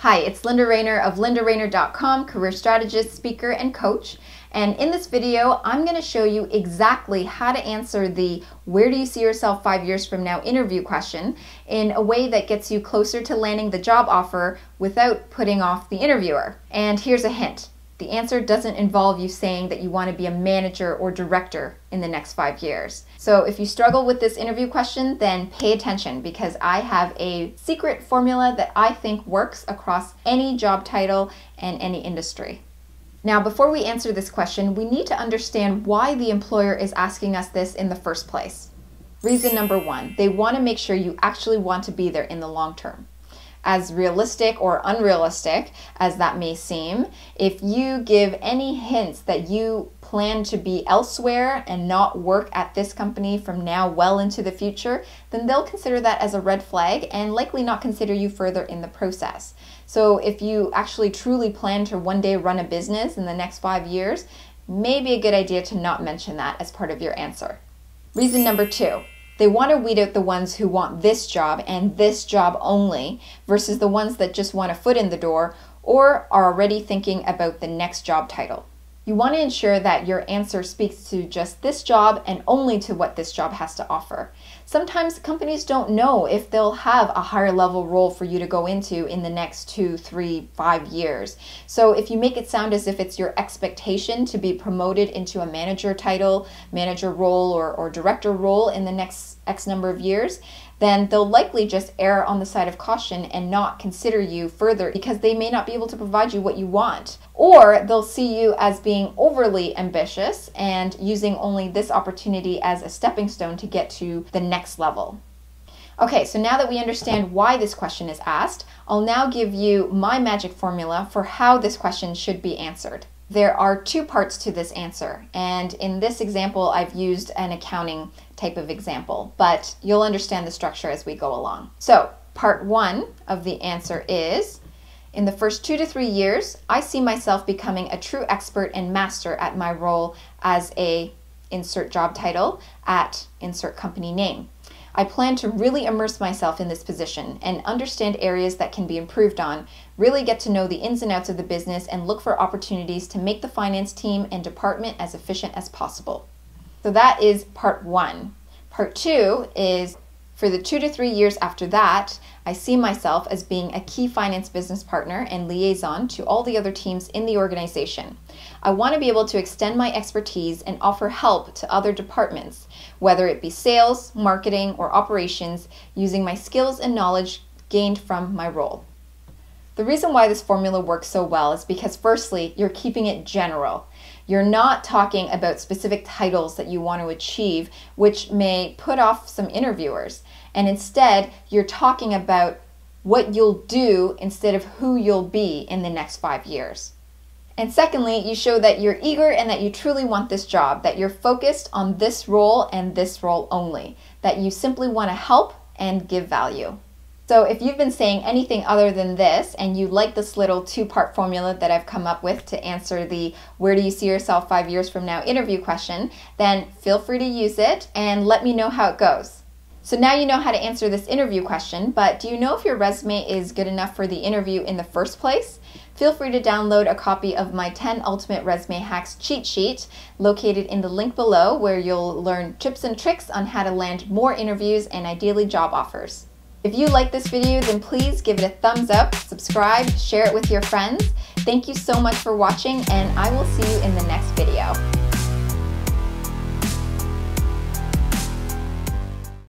Hi, it's Linda Raynier of lindaraynier.com, career strategist, speaker, and coach. And in this video, I'm going to show you exactly how to answer the where do you see yourself five years from now interview question in a way that gets you closer to landing the job offer without putting off the interviewer. And here's a hint. The answer doesn't involve you saying that you want to be a manager or director in the next five years. So if you struggle with this interview question, then pay attention because I have a secret formula that I think works across any job title and any industry. Now, before we answer this question, we need to understand why the employer is asking us this in the first place. Reason number one, they want to make sure you actually want to be there in the long term as realistic or unrealistic as that may seem, if you give any hints that you plan to be elsewhere and not work at this company from now well into the future, then they'll consider that as a red flag and likely not consider you further in the process. So if you actually truly plan to one day run a business in the next five years, maybe a good idea to not mention that as part of your answer. Reason number two they want to weed out the ones who want this job and this job only versus the ones that just want a foot in the door or are already thinking about the next job title. You want to ensure that your answer speaks to just this job and only to what this job has to offer. Sometimes companies don't know if they'll have a higher level role for you to go into in the next two, three, five years. So if you make it sound as if it's your expectation to be promoted into a manager title, manager role, or, or director role in the next X number of years, then they'll likely just err on the side of caution and not consider you further because they may not be able to provide you what you want. Or they'll see you as being overly ambitious and using only this opportunity as a stepping stone to get to the next level. Okay, so now that we understand why this question is asked, I'll now give you my magic formula for how this question should be answered. There are two parts to this answer, and in this example, I've used an accounting type of example, but you'll understand the structure as we go along. So, part one of the answer is In the first two to three years, I see myself becoming a true expert and master at my role as a insert job title at insert company name. I plan to really immerse myself in this position and understand areas that can be improved on, really get to know the ins and outs of the business, and look for opportunities to make the finance team and department as efficient as possible. So that is part one. Part two is for the two to three years after that, I see myself as being a key finance business partner and liaison to all the other teams in the organization. I want to be able to extend my expertise and offer help to other departments, whether it be sales, marketing, or operations, using my skills and knowledge gained from my role. The reason why this formula works so well is because, firstly, you're keeping it general. You're not talking about specific titles that you want to achieve, which may put off some interviewers. And instead, you're talking about what you'll do instead of who you'll be in the next five years. And secondly, you show that you're eager and that you truly want this job, that you're focused on this role and this role only, that you simply want to help and give value. So if you've been saying anything other than this and you like this little two-part formula that I've come up with to answer the where do you see yourself 5 years from now interview question, then feel free to use it and let me know how it goes. So now you know how to answer this interview question, but do you know if your resume is good enough for the interview in the first place? Feel free to download a copy of my 10 Ultimate Resume Hacks cheat sheet located in the link below where you'll learn tips and tricks on how to land more interviews and ideally job offers. If you like this video, then please give it a thumbs up, subscribe, share it with your friends. Thank you so much for watching and I will see you in the next video.